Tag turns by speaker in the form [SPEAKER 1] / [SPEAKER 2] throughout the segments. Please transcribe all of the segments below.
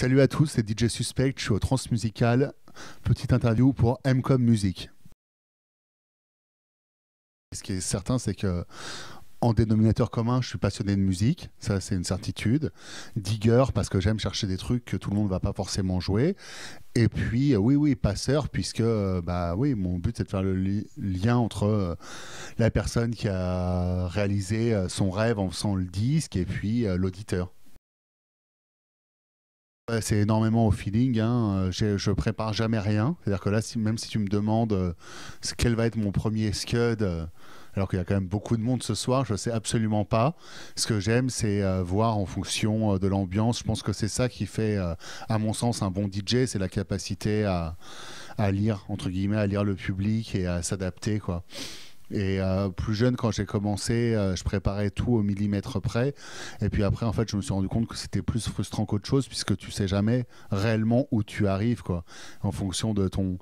[SPEAKER 1] Salut à tous, c'est DJ Suspect, je suis au Transmusical. Petite interview pour Mcom Music. Ce qui est certain, c'est que en dénominateur commun, je suis passionné de musique, ça c'est une certitude. Digger parce que j'aime chercher des trucs que tout le monde ne va pas forcément jouer. Et puis euh, oui oui passeur puisque euh, bah oui mon but c'est de faire le lien entre euh, la personne qui a réalisé son rêve en faisant le disque et puis l'auditeur. C'est énormément au feeling. Hein. Je prépare jamais rien. C'est-à-dire que là, même si tu me demandes quel va être mon premier scud, alors qu'il y a quand même beaucoup de monde ce soir. Je ne sais absolument pas. Ce que j'aime, c'est euh, voir en fonction euh, de l'ambiance. Je pense que c'est ça qui fait, euh, à mon sens, un bon DJ, c'est la capacité à, lire, entre guillemets, à lire le public et à s'adapter, quoi. Et plus jeune, quand j'ai commencé, je préparais tout au millimètre près. Et puis après, en fait, je me suis rendu compte que c'était plus frustrant qu'autre chose, puisque tu sais jamais réellement où tu arrives, quoi, en fonction de ton,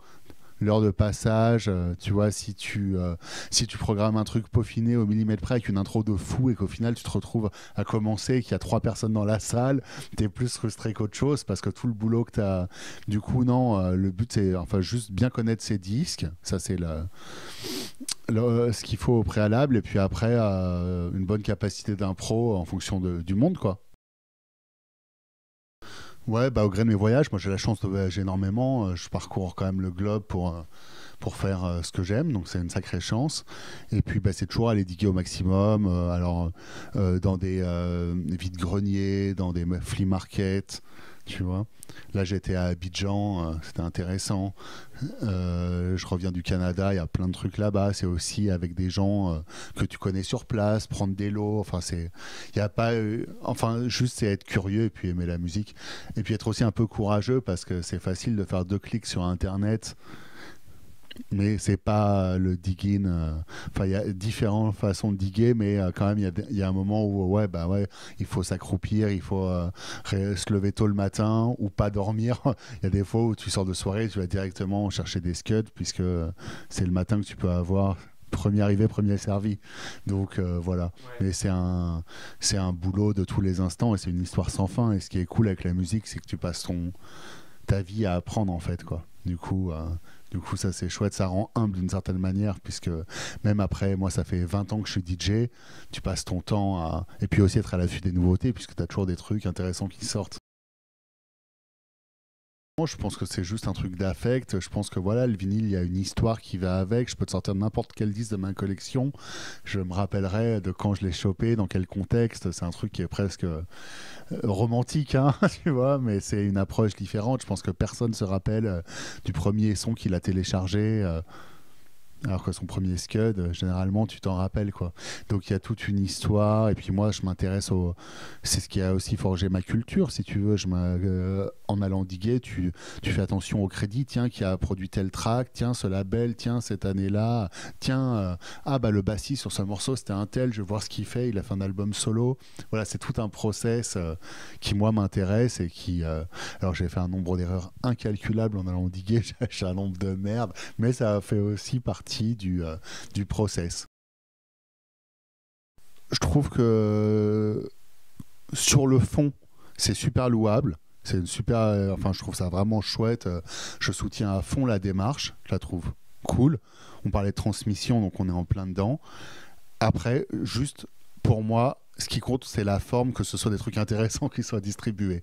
[SPEAKER 1] l'heure de passage. Euh, tu vois, si tu, euh, si tu programmes un truc peaufiné au millimètre près avec une intro de fou et qu'au final tu te retrouves à commencer, qu'il y a trois personnes dans la salle, tu es plus frustré qu'autre chose parce que tout le boulot que tu as. Du coup, non, euh, le but c'est enfin juste bien connaître ses disques. Ça, c'est le, ce qu'il faut au préalable. Et puis après, une bonne capacité d'impro en fonction de, du monde, quoi. Ouais, bah, au gré de mes voyages, moi j'ai la chance de voyager énormément. Euh, je parcours quand même le globe pour, euh, pour faire euh, ce que j'aime, donc c'est une sacrée chance. Et puis bah, c'est toujours aller diguer au maximum, alors dans des vides-greniers, dans des flea markets, tu vois. Là, j'étais à Abidjan, euh, c'était intéressant. Euh, je reviens du Canada, il y a plein de trucs là-bas. C'est aussi avec des gens euh, que tu connais sur place, prendre des lots. Enfin, c'est, il a pas, enfin, juste c'est être curieux et puis aimer la musique et puis être aussi un peu courageux parce que c'est facile de faire deux clics sur Internet mais c'est pas le digging. Euh, enfin, il y a différentes façons de diguer, mais euh, quand même, il y, a un moment où ouais, bah ouais, il faut s'accroupir, il faut euh, se lever tôt le matin ou pas dormir. Il y a des fois où tu sors de soirée, tu vas directement chercher des scuds puisque c'est le matin que tu peux avoir premier arrivé, premier servi. Donc voilà. Mais c'est un, c'est un boulot de tous les instants et c'est une histoire sans fin. Et ce qui est cool avec la musique, c'est que tu passes ton, ta vie à apprendre en fait. Quoi. Du coup, du coup, ça c'est chouette, ça rend humble d'une certaine manière, puisque même après, moi ça fait 20 ans que je suis DJ, tu passes ton temps à... Et puis aussi être à l'affût des nouveautés, puisque tu as toujours des trucs intéressants qui sortent. Je pense que c'est juste un truc d'affect. Je pense que voilà, le vinyle, il y a une histoire qui va avec. Je peux te sortir n'importe quel disque de ma collection. Je me rappellerai de quand je l'ai chopé, dans quel contexte. C'est un truc qui est presque euh, romantique, hein, tu vois, mais c'est une approche différente. Je pense que personne se rappelle euh, du premier son qu'il a téléchargé. Euh, alors que son premier scud, euh, généralement, tu t'en rappelles, quoi. Donc il y a toute une histoire. Et puis moi, je m'intéresse au. C'est ce qui a aussi forgé ma culture, si tu veux. Je euh, en allant diguer, tu, tu fais attention au crédit. Tiens, qui a produit tel track. Tiens, ce label. Tiens, cette année-là. Tiens, euh, ah bah le bassiste sur ce morceau, c'était un tel. Je vais voir ce qu'il fait. Il a fait un album solo. Voilà, c'est tout un process qui moi m'intéresse et qui. alors j'ai fait un nombre d'erreurs incalculables en allant diguer. J'ai un nombre de merde, mais ça a fait aussi partie du, euh, process. Je trouve que sur le fond, c'est super louable. C'est une super. Euh, enfin, je trouve ça vraiment chouette. Euh, je soutiens à fond la démarche. Je la trouve cool. On parlait de transmission, donc on est en plein dedans. Après, juste pour moi, ce qui compte, c'est la forme, que ce soit des trucs intéressants qui soient distribués.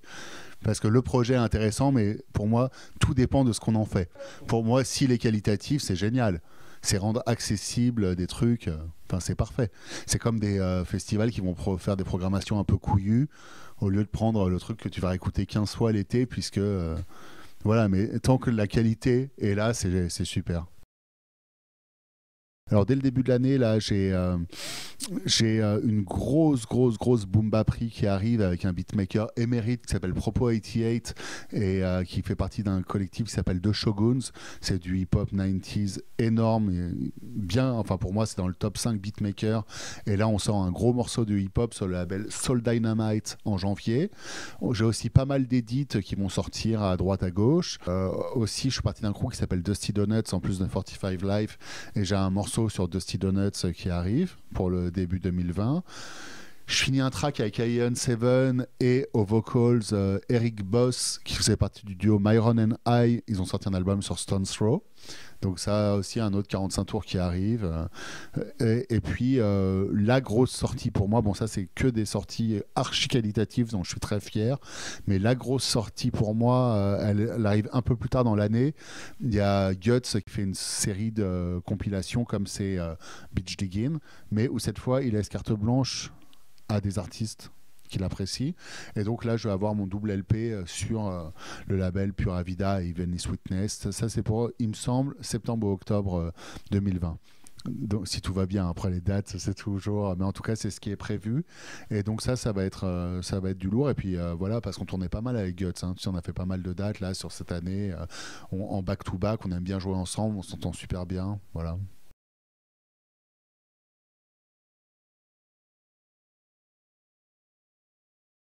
[SPEAKER 1] Parce que le projet est intéressant, mais pour moi, tout dépend de ce qu'on en fait. Pour moi, s'il est qualitatif, c'est génial c'est rendre accessible des trucs. Euh, enfin, c'est parfait. C'est comme des euh, festivals qui vont faire des programmations un peu couillues au lieu de prendre le truc que tu vas écouter 15 fois l'été, puisque. Euh, voilà, mais tant que la qualité est là, c'est super. Alors dès le début de l'année, là, j'ai euh, euh, une grosse, grosse, grosse boom prix qui arrive avec un beatmaker émérite qui s'appelle Propo 88 et euh, qui fait partie d'un collectif qui s'appelle The Shoguns. C'est du hip-hop 90s énorme, bien, enfin pour moi c'est dans le top 5 beatmakers. Et là on sort un gros morceau de hip-hop sur le label Soul Dynamite en janvier. J'ai aussi pas mal d'édits qui vont sortir à droite à gauche. aussi je suis parti d'un crew qui s'appelle Dusty Donuts en plus de 45 Life et j'ai un morceau sur Dusty Donuts qui arrive pour le début 2020. Je finis un track avec Ian Seven et aux vocals Eric Boss, qui faisait partie du duo Myron and I. Ils ont sorti un album sur Stone Throw. Donc ça aussi un autre 45 tours qui arrive. Et, puis la grosse sortie pour moi, bon ça c'est que des sorties archi qualitatives, donc je suis très fier. Mais la grosse sortie pour moi, elle, arrive un peu plus tard dans l'année. Il y a Guts qui fait une série de compilations comme c'est Beach Digging, mais où cette fois il laisse carte blanche à des artistes qu'il apprécie. Et donc là, je vais avoir mon double LP euh, sur euh, le label Pura Vida et Evenly Sweetness. Ça, c'est pour, il me semble, septembre ou octobre 2020. Euh, donc, si tout va bien, après les dates, c'est toujours. Mais en tout cas, c'est ce qui est prévu. Et donc ça, ça va être, ça va être du lourd. Et puis voilà, parce qu'on tournait pas mal avec Guts. Hein. on a fait pas mal de dates là sur cette année, en back to back. On aime bien jouer ensemble, on s'entend super bien. Voilà.